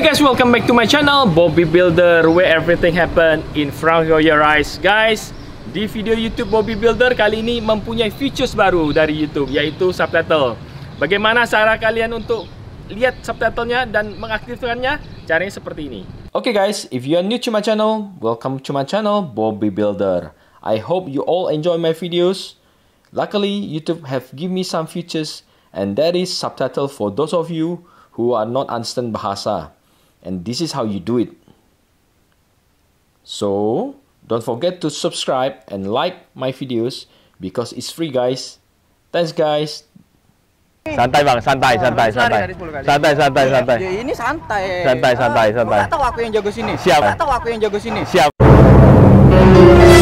Hey guys, welcome back to my channel Bobby Builder where everything happen in front of your eyes. Guys, di video YouTube Bobby Builder kali ini mempunyai features baru dari YouTube yaitu subtitle. Bagaimana cara kalian untuk lihat subtitlenya dan mengaktifkannya? Caranya seperti ini. Okay guys, if you are new to my channel, welcome to my channel Bobby Builder. I hope you all enjoy my videos. Luckily, YouTube have give me some features and that is subtitle for those of you who are not understand bahasa. And this is how you do it. So, don't forget to subscribe and like my videos because it's free guys. Thanks guys. Santai bang, santai, santai, santai, santai, santai, santai. Ya, ini santai. Santai, santai, Ah, santai. Lu tahu aku yang jago sini. Siap. Lu tahu aku yang jago sini. Siap.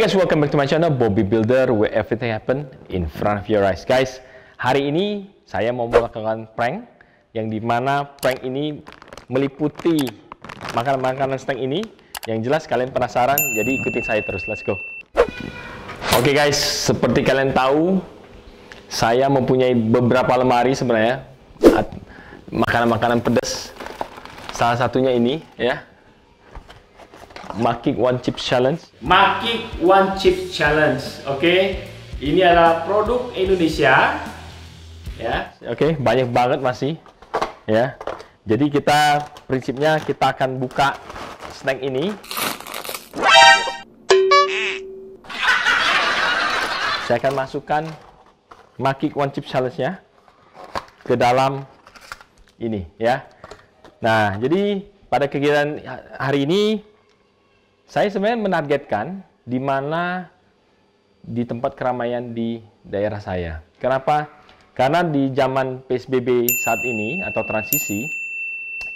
Guys, welcome back to my channel Bobby Builder where everything happen in front of your eyes. Guys, hari ini saya mau melakukan prank yang di mana prank ini meliputi makanan-makanan snack ini. Yang jelas kalian penasaran, jadi ikutin saya terus. Let's go. Oke guys, seperti kalian tahu, saya mempunyai beberapa lemari sebenarnya makanan-makanan pedas. Salah satunya ini ya. Makik One Chip Challenge. Makik One Chip Challenge, oke? Ini adalah produk Indonesia, ya. Oke, banyak banget masih, ya. Jadi kita prinsipnya kita akan buka snack ini. Saya akan masukkan Makik One Chip Challenge-nya ke dalam ini, ya. Nah, jadi pada kegiatan hari ini saya sebenarnya menargetkan di mana di tempat keramaian di daerah saya. Kenapa? Karena di zaman PSBB saat ini atau transisi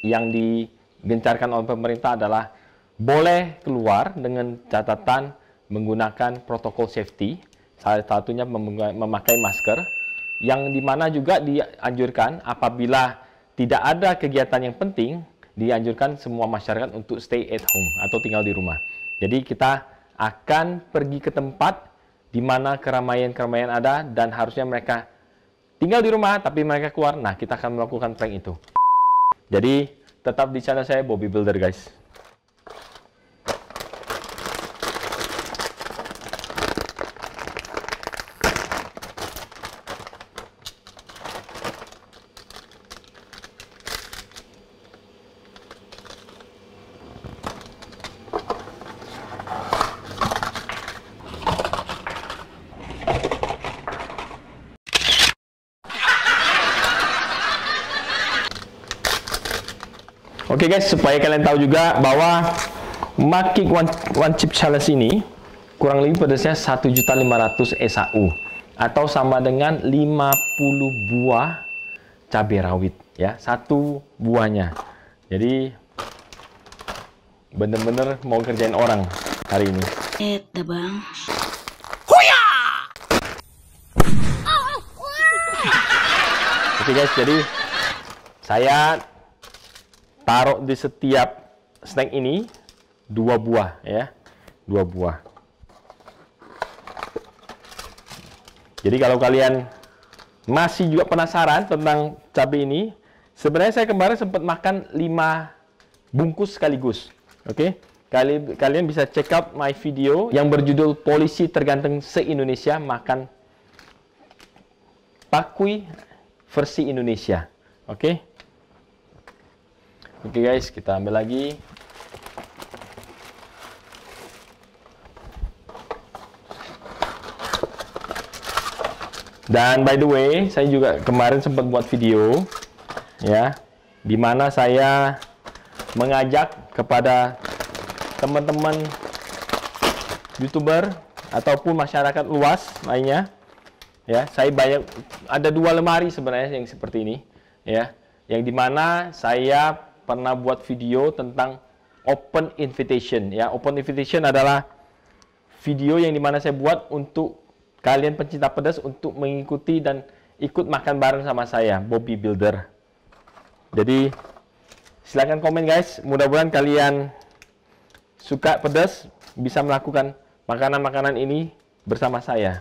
yang digencarkan oleh pemerintah adalah boleh keluar dengan catatan menggunakan protokol safety, salah satunya mem- memakai masker, yang di mana juga dianjurkan apabila tidak ada kegiatan yang penting, dianjurkan semua masyarakat untuk stay at home atau tinggal di rumah. Jadi kita akan pergi ke tempat di mana keramaian-keramaian ada dan harusnya mereka tinggal di rumah tapi mereka keluar. Nah, kita akan melakukan prank itu. Jadi tetap di channel saya Bobby Builder guys. Oke guys, supaya kalian tahu juga bahwa Makik One, One Chip Challenge ini kurang lebih pedasnya 1.500 SAU atau sama dengan 50 buah cabai rawit ya, satu buahnya. Jadi bener-bener mau kerjain orang hari ini. Eta bang. Oke guys, jadi saya taruh di setiap snack ini dua buah ya, dua buah. Jadi kalau kalian masih juga penasaran tentang cabai ini, sebenarnya saya kemarin sempat makan 5 bungkus sekaligus. Oke, Kali, kalian bisa check out my video yang berjudul Polisi Terganteng se-Indonesia Makan Pakui versi Indonesia. Oke. Oke guys, kita ambil lagi. Dan by the way, saya juga kemarin sempat buat video ya, di mana saya mengajak kepada teman-teman youtuber ataupun masyarakat luas lainnya ya saya banyak ada dua lemari sebenarnya yang seperti ini ya yang di mana saya pernah buat video tentang open invitation ya. Open invitation adalah video yang di mana saya buat untuk kalian pencinta pedas untuk mengikuti dan ikut makan bareng sama saya Bobby Builder. Jadi silahkan komen guys. Mudah-mudahan kalian suka pedas bisa melakukan makanan-makanan ini bersama saya.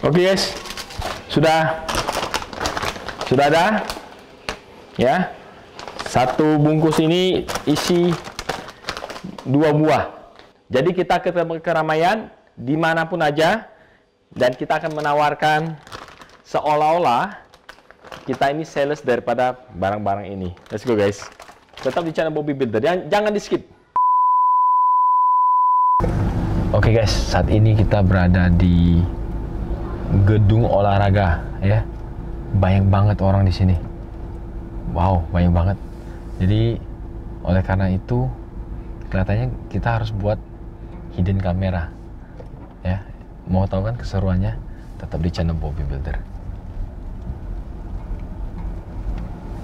Oke okay guys. Sudah? Sudah ada ya satu bungkus ini isi dua buah jadi kita ke keramaian di mana pun aja dan kita akan menawarkan seolah-olah kita ini sales daripada barang-barang ini. Let's go guys. Tetap di channel Bobby Builder. Jangan, di skip. Oke okay guys, saat ini kita berada di gedung olahraga ya. Banyak banget orang di sini. Wow, banyak banget. Jadi oleh karena itu kelihatannya kita harus buat hidden kamera. Ya, mau tahu kan keseruannya? Tetap di channel Bobby Builder.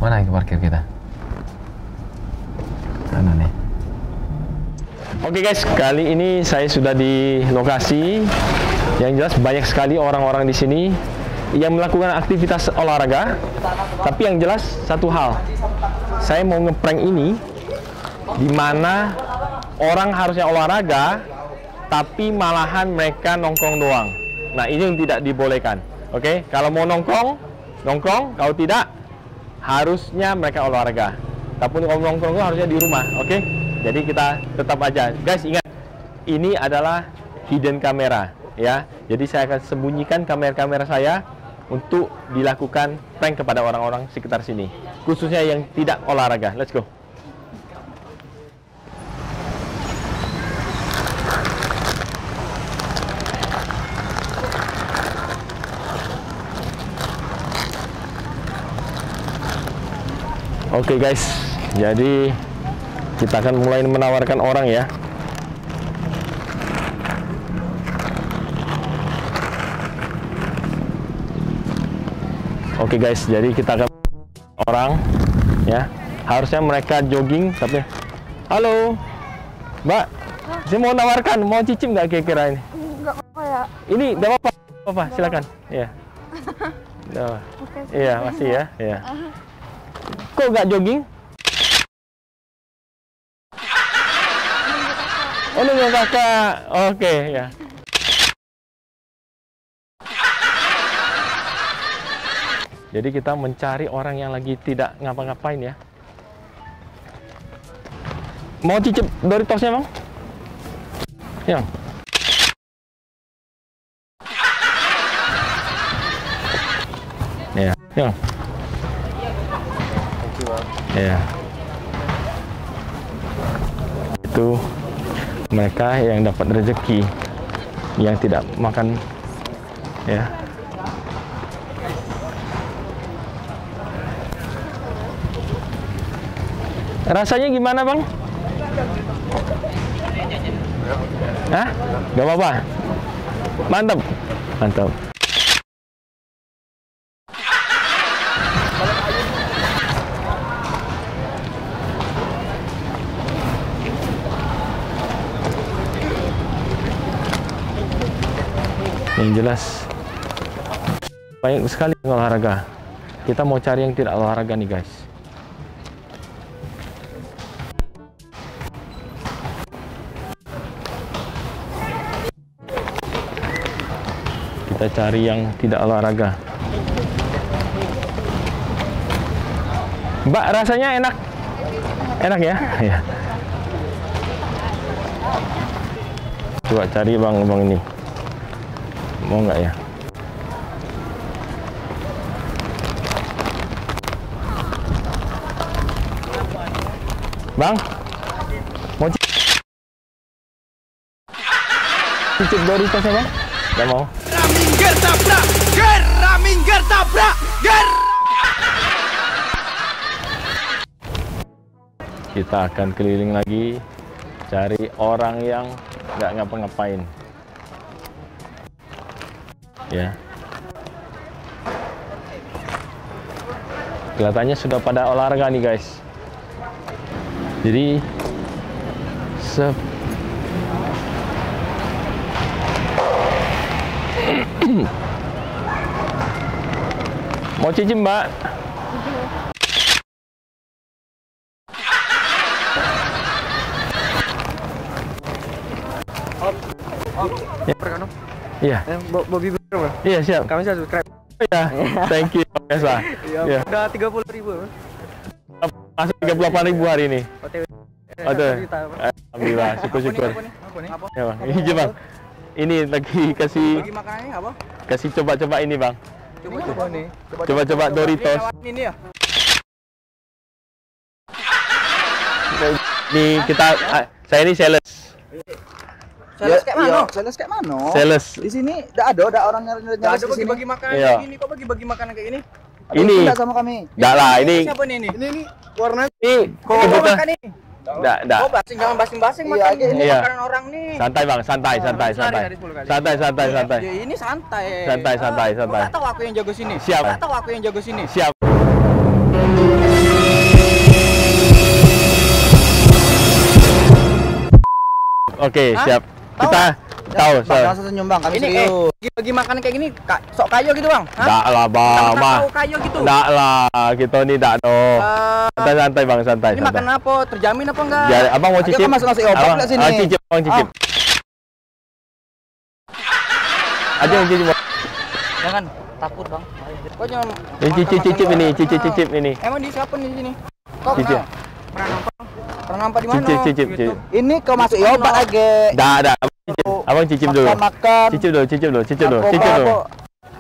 Mana yang parkir kita? Sana nih. Oke guys, kali ini saya sudah di lokasi yang jelas banyak sekali orang-orang di sini yang melakukan aktivitas olahraga. Tapi yang jelas satu hal, saya mau ngeprank ini di mana orang harusnya olahraga tapi malahan mereka nongkrong doang. Nah, ini yang tidak dibolehkan. Oke, kalau mau nongkrong, nongkrong, kalau tidak harusnya mereka olahraga. Tapi kalau nongkrong harusnya di rumah, oke? Okay? Jadi kita tetap aja, guys ingat ini adalah hidden kamera, ya. Jadi saya akan sembunyikan kamera-kamera saya untuk dilakukan prank kepada orang-orang sekitar sini, khususnya yang tidak olahraga. Let's go. Oke okay guys, jadi kita akan mulai menawarkan orang ya. Oke okay guys, jadi kita akan orang ya. Harusnya mereka jogging tapi Halo. Mbak, saya mau nawarkan, mau cicip nggak kira-kira ini? Enggak apa ya. Ini enggak apa-apa. Apa, silakan. Iya. Iya, masih ya. Iya. Kok nggak jogging? Oh, nunggu kakak. Oke, ya. Jadi kita mencari orang yang lagi tidak ngapa-ngapain ya. Mau cicip Doritosnya, Bang? Yang. Ya, yang. Ya. Itu mereka yang dapat rezeki yang tidak makan ya. Rasanya gimana, Bang? Hah? Gak apa-apa? Mantap? Mantap. yang jelas banyak sekali olahraga kita mau cari yang tidak olahraga nih guys kita cari yang tidak olahraga. Mbak rasanya enak? Enak ya? Ya. Coba cari bang bang ini. Mau nggak ya? Bang mau cicip Doritos ya bang? Gak mau minggir tabrak Gerra minggir tabrak Ger Kita akan keliling lagi cari orang yang nggak ngapa-ngapain. Ya. Kelihatannya sudah pada olahraga nih guys. Jadi Mau cicip mbak? Iya, Eh, Bo- Bobby berapa? iya siap. Kami saya subscribe. Iya, thank you biasa. Iya. Udah 30 ribu. Masuk 38 ribu hari ini. OTW. Oh. Alhamdulillah, syukur-syukur. Apa nih? Apa nih? Apa? Ya bang, ini bang. Ini lagi kasih Bagi makanannya apa? kasih coba-coba ini bang. Coba coba nih. Coba-coba Doritos. Ini ini ya. Ini kita, ah, saya ini sales, Sales kayak mana? Sales kayak mana? sales. Di sini enggak ada, ada orang nyari nyari Gak ada di sini. bagi-bagi makanan Iya. kayak gini. Kok bagi-bagi makanan kayak gini? Ini. enggak sama kami. Enggak lah, ini Siapa nih ini? Ini nih warna ini Kok makan nih? Enggak, enggak. Oh, basing jangan basing-basing Iya, makan. iya. Ini Iya. makanan orang nih. Santai bang, santai, santai, Lari santai. 10 kali. Santai, santai, santai. Ya ini santai. Santai, santai, Ah, santai. Kok tahu aku yang jago sini? Siap. Kok tahu aku yang jago sini? Siap. Oke, siap. Kita tahu, so. jangan senyum bang, kami Ini eh serius. bagi-bagi makanan kayak gini kak, sok kayo gitu, Bang. Enggak lah bang, mah. tahu kayo gitu? Enggak lah, kita ini enggak do. Eh, Santai, santai bang, santai, ini santai. makan apa? Terjamin apa enggak? Ya, abang mau Ayo, cicip? kan masuk nasi obat Abang- lihat sini. Ah, cicip, abang cicip. Aja yang cicip. Jangan takut, Bang. Kok jangan Ini cicip, cicip ini, cicip, cicip ini. Emang di siapa nih di sini? Kok Cicip. pernah, nampak? Pernah nampak di mana? Cicip, cicip. Ini kau masuk obat lagi. Enggak ada. Abang cicip, abang cicip dulu. Makan makan. Cicip dulu, cicip dulu, cicip dulu, cicip dulu.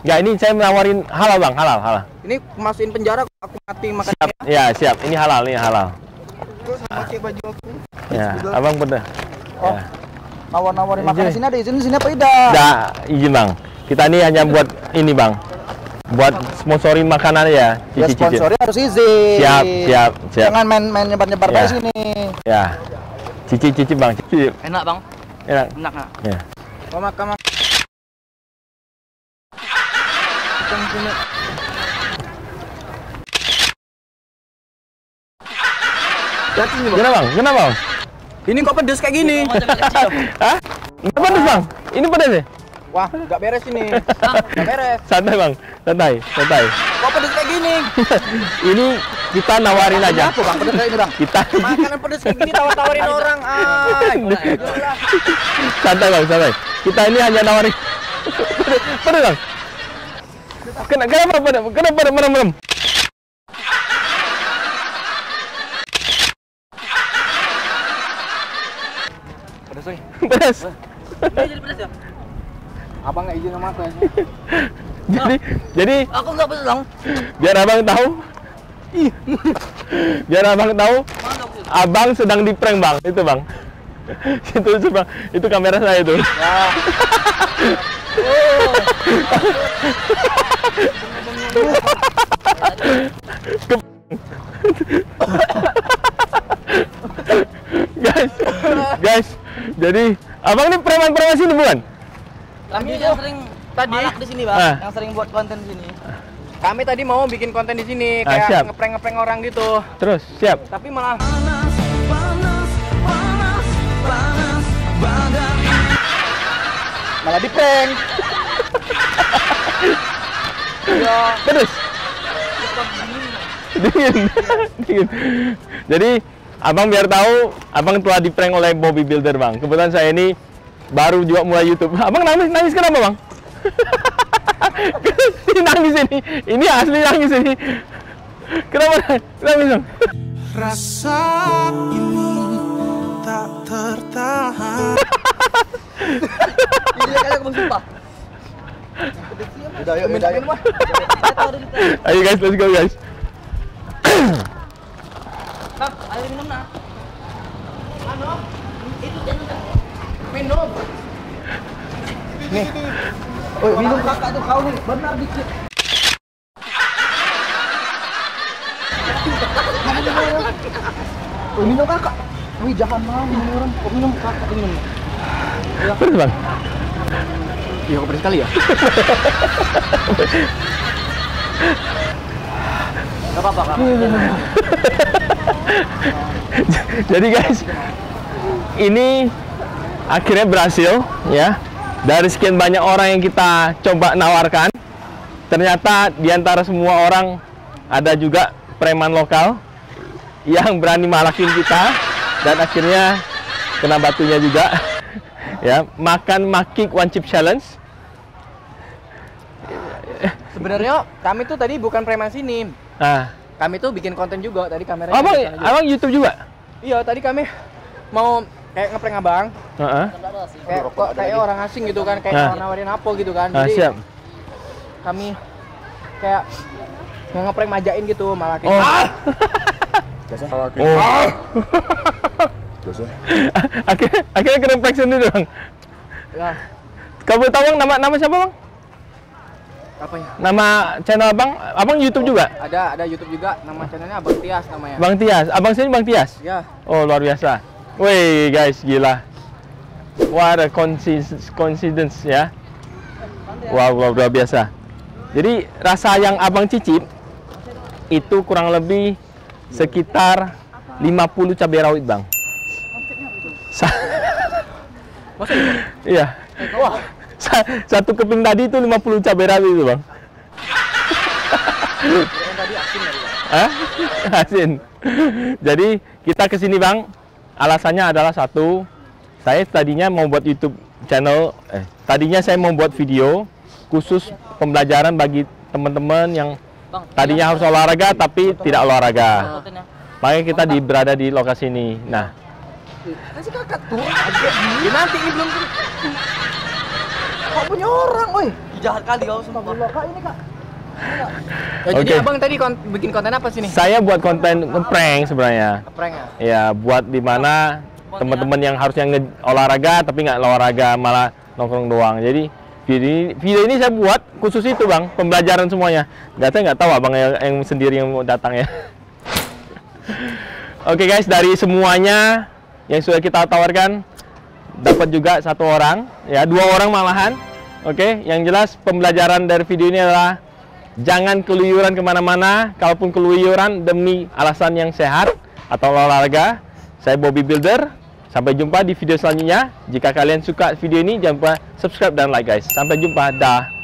Enggak, ini saya menawarin halal bang, halal, halal. Ini masukin penjara aku mati Siap, makannya. ya siap. Ini halal, ini halal. Terus pakai baju aku. Ya, abang bener. Oh. Ya. Nawar-nawarin makanan sini ada izin sini apa tidak? Enggak, izin bang. Kita ini hanya buat ini bang. Buat sponsorin makanan ya, Ya cicip cicip. sponsori harus izin. Siap, siap, siap. Jangan main-main nyebar-nyebar Ya. di sini. Ya, cicip cicip bang, cicip. Enak, Bang. Enak. Enak enggak? Ya. Bang. Kenapa bang? Kenapa bang? Ini kok pedes kayak gini? Hah? Enggak pedas bang. Ini pedas ya? Wah, nggak beres ini. Nggak beres. Santai bang, santai, santai. Kok pedes kayak gini? ini kita nawarin aja. Apa bang? Kayak ini bang. Kita Makanan pedes kayak gini tawar-tawarin orang. Ay, Yalah. santai bang, santai. Kita ini hanya nawarin. pedas, pedas bang. Kena, kenapa pedas? Kenapa pedas? Merem, merem. Pedes, coy. Pedas. Ini jadi pedes ya? Abang nggak izin sama aku ya? Jadi, jadi Aku nggak pedes, Bang. biar abang tahu. biar abang tahu, abang sedang di prank bang. Itu bang. itu, itu bang. Itu kamera saya itu. guys, guys. Jadi abang ini preman-preman sini bukan? Kami yang sering tadi di sini, Bang. Ah. Yang sering buat konten di sini. Kami tadi mau bikin konten di sini Ah, kayak siap. ngeprank-ngeprank orang gitu. Terus siap. Tapi malah Malah di prank. ya Terus dingin, dingin. Jadi abang biar tahu, abang telah di prank oleh Bobby Builder bang. Kebetulan saya ini baru juga mulai YouTube. Abang nangis, nangis kenapa bang? ini nangis ini, ini asli nangis ini. Kenapa nangis bang? Rasa ini tak tertahan ini kayak aku sumpah. Udah yuk, udah yuk. Ayo guys, let's go guys. Bang, ayo minum nah. Ano? Itu jangan minum. Nih. Oh, minum kakak tuh kau nih, benar dikit. Oh, minum kakak. Wih, jangan mau minum orang. Kok minum kakak minum? Terus bang. Iya, kok sekali ya? Gak apa-apa, Kak. Jadi guys, ini akhirnya berhasil ya. Dari sekian banyak orang yang kita coba nawarkan, ternyata di antara semua orang ada juga preman lokal yang berani malakin kita dan akhirnya kena batunya juga. ya, makan makik one chip challenge. Sebenarnya kami tuh tadi bukan preman sini. Nah, Kami tuh bikin konten juga tadi kameranya. abang, abang YouTube juga? Iya, tadi kami mau kayak ngeprank abang, Heeh. kayak kok kayak orang asing gitu kan, kayak Nah. mau nawarin apa gitu kan. Ah, Jadi siap. kami kayak nggak ngeprank majain gitu malah kayak Oh. Oh. akhirnya akhirnya kena prank sendiri bang. Kamu tahu bang nama nama siapa bang? apa ya? Nama channel abang? Abang YouTube juga? Ada ada YouTube juga nama channelnya Abang Tias namanya. Bang Tias. Abang sini Bang Tias. Ya, Oh luar biasa. Wih guys gila. What a coincidence, ya. Wow, wow luar biasa. Jadi rasa yang abang cicip itu kurang lebih sekitar 50 cabai rawit bang. Iya. Wah, Sa- satu keping tadi itu 50 cabai rawit itu bang. Hah? Asin. Jadi kita ke sini bang, alasannya adalah satu, saya tadinya mau buat YouTube channel, eh, tadinya saya mau buat video khusus pembelajaran bagi teman-teman yang tadinya harus olahraga tapi tidak olahraga. Makanya kita di, berada di lokasi ini. Nah, Kasih kakak tuh. Ya, nanti ini belum Kok punya orang, woi. jahat kali kau semua. Kak ini kak. Ya, jadi Oke. abang tadi kon- bikin konten apa sih nih? saya buat konten prank sebenarnya. Prank ya? Ya, buat di mana teman-teman yang harusnya nge- olahraga tapi nggak olahraga malah nongkrong doang. Jadi video ini, video ini saya buat khusus itu bang, pembelajaran semuanya. Nggak saya nggak tahu abang yang, yang sendiri yang mau datang ya. Oke guys, dari semuanya yang sudah kita tawarkan dapat juga satu orang, ya dua orang malahan. Oke, yang jelas pembelajaran dari video ini adalah jangan keluyuran ke mana-mana. Kalaupun keluyuran demi alasan yang sehat atau olahraga, saya Bobby Builder. Sampai jumpa di video selanjutnya. Jika kalian suka video ini, jangan lupa subscribe dan like guys. Sampai jumpa, dah.